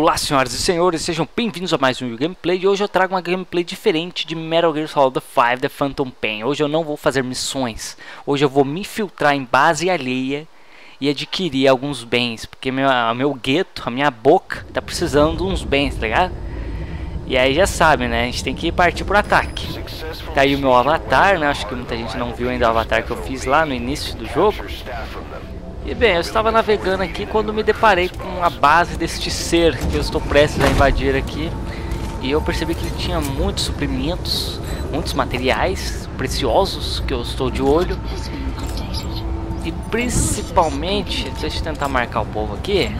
Olá senhoras e senhores, sejam bem-vindos a mais um gameplay e hoje eu trago uma gameplay diferente de Metal Gear Solid 5 The Phantom Pain. Hoje eu não vou fazer missões, hoje eu vou me infiltrar em base alheia e adquirir alguns bens, porque meu, meu gueto, a minha boca, tá precisando de uns bens, tá ligado? E aí já sabe, né, a gente tem que partir por ataque. Tá aí o meu avatar, né, acho que muita gente não viu ainda o avatar que eu fiz lá no início do jogo. E bem, eu estava navegando aqui quando me deparei com a base deste ser que eu estou prestes a invadir aqui. E eu percebi que ele tinha muitos suprimentos, muitos materiais preciosos que eu estou de olho. E principalmente, deixa eu tentar marcar o povo aqui.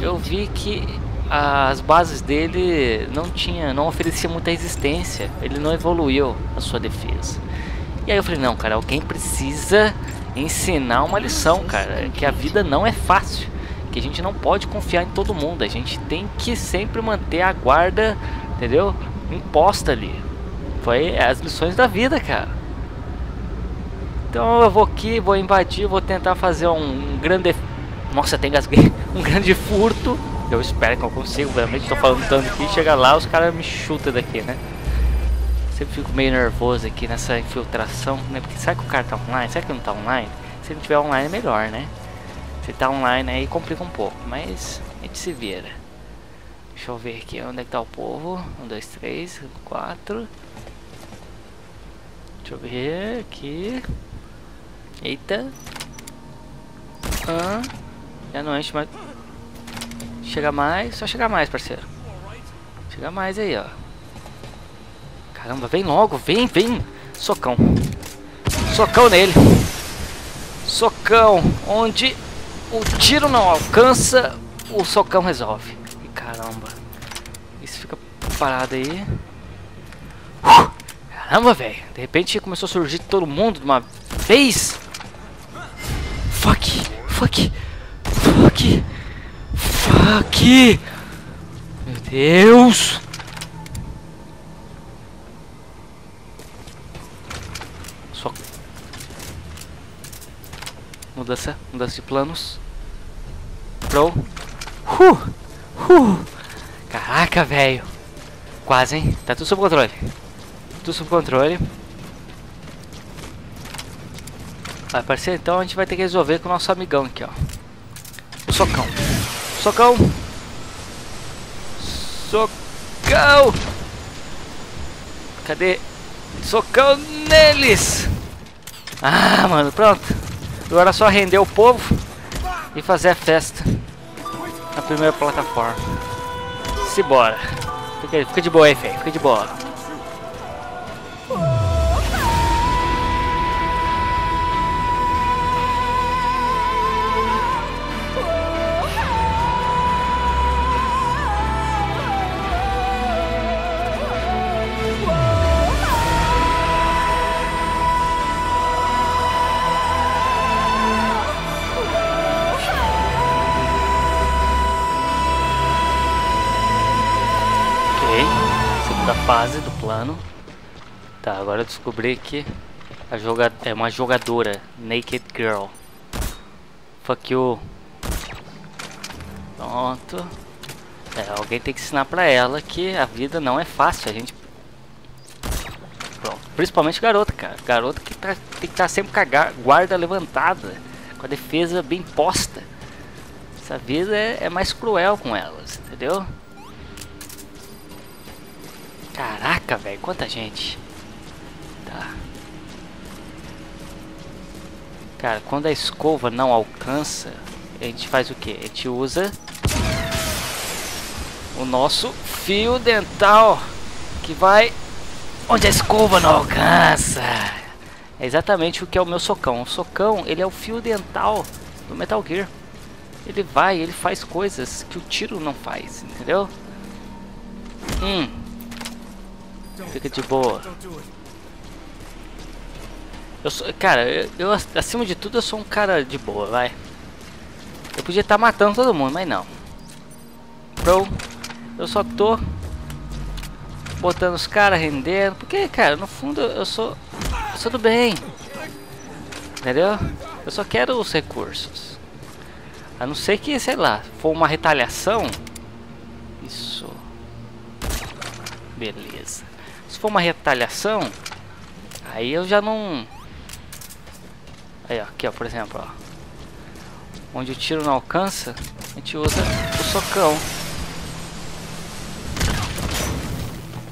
Eu vi que as bases dele não tinha, não oferecia muita resistência. Ele não evoluiu a sua defesa. E aí eu falei, não, cara, alguém precisa ensinar uma lição, cara, que a vida não é fácil, que a gente não pode confiar em todo mundo, a gente tem que sempre manter a guarda, entendeu? Imposta ali. Foi as lições da vida, cara. Então eu vou aqui, vou invadir, vou tentar fazer um, grande, nossa, tem gasguei, um grande furto. Eu espero que eu consiga, obviamente estou falando tanto aqui, chega lá os caras me chutam daqui, né? Sempre fico meio nervoso aqui nessa infiltração, né? Porque será que o cara tá online? Será que não tá online? Se ele tiver online é melhor, né? Se tá online aí complica um pouco, mas a gente se vira. Deixa eu ver aqui onde é que tá o povo. Um, dois, três, quatro. Deixa eu ver aqui. Eita. Ah, já não enche mais. Chega mais, só chegar mais, parceiro. Chega mais aí, ó. Caramba, vem logo, vem, vem. Socão. Socão nele. Socão. Onde o tiro não alcança, o socão resolve. E caramba. Isso fica parado aí. Caramba, velho. De repente começou a surgir todo mundo de uma vez. Fuck. Fuck. Fuck. Fuck. Meu Deus. Mudança, mudança de planos. Pro. Uh, uh. Caraca, velho. Quase, hein? Tá tudo sob controle. Tudo sob controle. Vai aparecer, então a gente vai ter que resolver com o nosso amigão aqui, ó. O socão. Socão. Socão. Cadê? Socão neles. Ah, mano, pronto. Agora é só render o povo e fazer a festa na primeira plataforma. Se bora. Fica, fica de boa aí, feio. Fica de boa. Fase do plano. Tá, agora eu descobri que a joga é uma jogadora, Naked Girl. Fuck you. Pronto. É, alguém tem que ensinar pra ela que a vida não é fácil, a gente... Pronto. Principalmente garota, cara. Garota que tá, tem que estar tá sempre com a guarda levantada, com a defesa bem posta. Essa vida é, é mais cruel com elas, entendeu? Caraca, velho, quanta gente. Tá. Cara, quando a escova não alcança, a gente faz o que? A gente usa o nosso fio dental que vai onde a escova não alcança. É exatamente o que é o meu socão. O socão, ele é o fio dental do Metal Gear. Ele vai, ele faz coisas que o tiro não faz, entendeu? Hum. Fica de boa. Eu sou, cara, eu, eu, acima de tudo eu sou um cara de boa, vai. Eu podia estar tá matando todo mundo, mas não. Pro, eu só tô botando os caras rendendo, porque, cara, no fundo eu sou, eu sou do bem. Entendeu? Eu só quero os recursos. A não ser que, sei lá, for uma retaliação, Isso. Beleza. Se for uma retaliação, aí eu já não... Aí, ó, aqui, ó, por exemplo, ó. Onde o tiro não alcança, a gente usa o socão.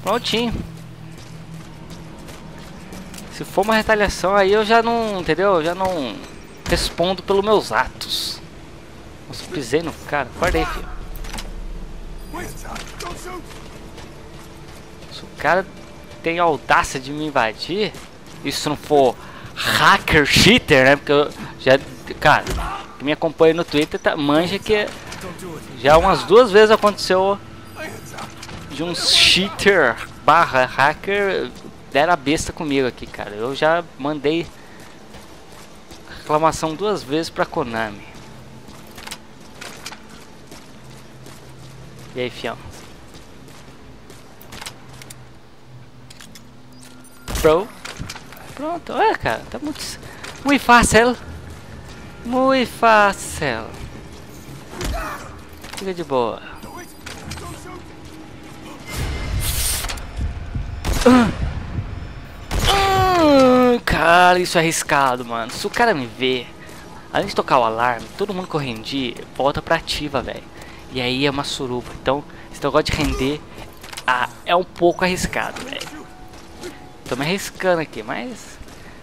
Prontinho. Se for uma retaliação, aí eu já não, entendeu? Eu já não respondo pelos meus atos. Nossa, pisei no cara. Acorda aí, filho. Se o cara tem audácia de me invadir, isso não for hacker, cheater, né? Porque eu já, cara, que me acompanha no Twitter tá, manja que já umas duas vezes aconteceu de um cheater barra hacker deram a besta comigo aqui, cara. Eu já mandei reclamação duas vezes pra Konami. E aí, fião? Pro. Pronto, olha cara, tá muito, muito fácil. Muito fácil. Fica de boa. Uh, cara, isso é arriscado, mano. Se o cara me ver, além de tocar o alarme, todo mundo correndo, volta pra ativa, velho. E aí é uma suruba. Então, esse negócio de render ah, é um pouco arriscado, velho. Tô me arriscando aqui, mas...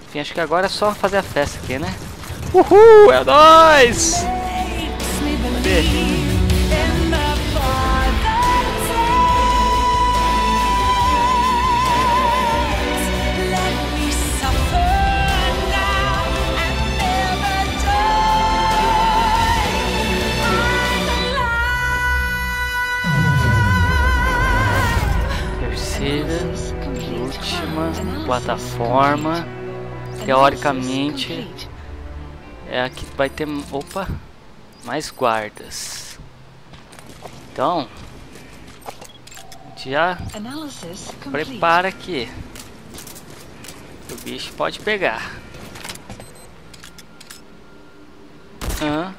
Enfim, acho que agora é só fazer a festa aqui, né? Uhul, é nóis! Cadê? plataforma. Teoricamente é aqui que vai ter, opa, mais guardas. Então, já prepara aqui. O bicho pode pegar. Um.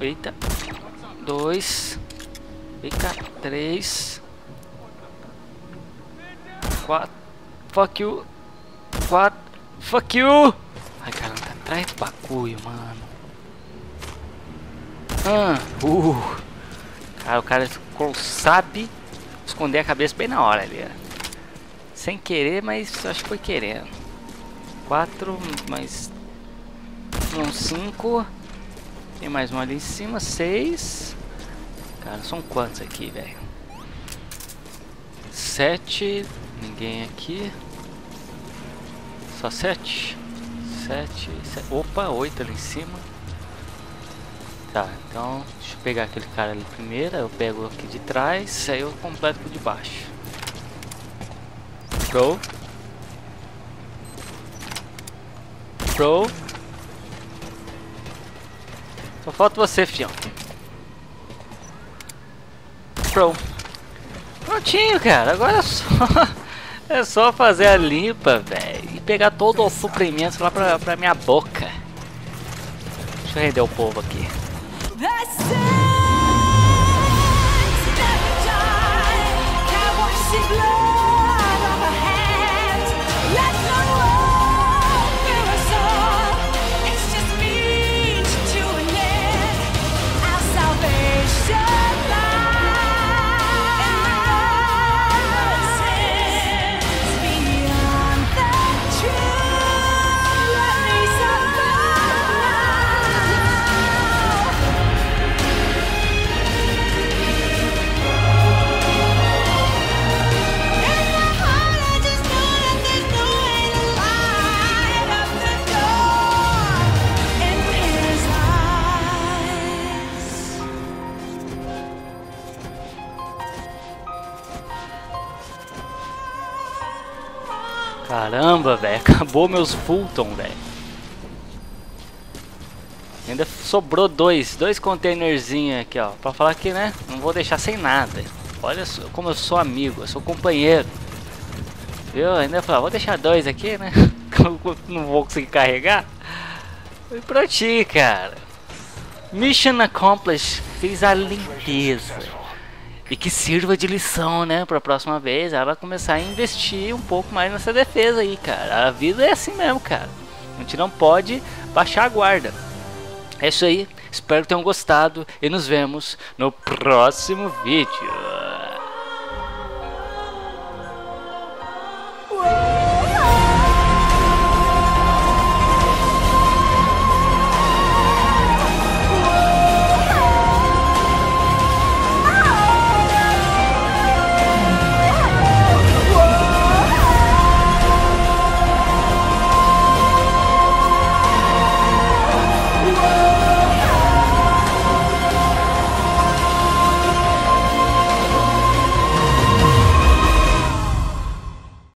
Eita. Dois. Eita. Três. Quatro. Fuck you. Quatro. Fuck you. Ai, caramba, tá atrás do bagulho, mano. Ah, uh. Cara, o cara sabe esconder a cabeça bem na hora ali, Sem querer, mas acho que foi querendo. Quatro, mais... Um, cinco. Tem mais um ali em cima, seis. Cara, são quantos aqui, velho? Sete... Ninguém aqui. Só sete? Sete, sete. Opa, oito ali em cima. Tá, então deixa eu pegar aquele cara ali primeiro. Eu pego aqui de trás, aí eu completo por de baixo. Pro. Pro. Só falta você, fião. Pro. Prontinho, cara. Agora é só... É só fazer a limpa, velho. E pegar todo o suprimento lá pra, pra minha boca. Deixa eu render o povo aqui. Caramba, velho. Acabou meus Fulton, velho. Ainda sobrou dois. Dois containerzinhos aqui, ó. Pra falar que, né? Não vou deixar sem nada. Olha como eu sou amigo. Eu sou companheiro. Viu? Ainda falar, vou deixar dois aqui, né? não vou conseguir carregar. E prontinho, cara. Mission accomplished. fez a limpeza. E que sirva de lição, né? Pra próxima vez ela começar a investir um pouco mais nessa defesa aí, cara. A vida é assim mesmo, cara. A gente não pode baixar a guarda. É isso aí. Espero que tenham gostado e nos vemos no próximo vídeo.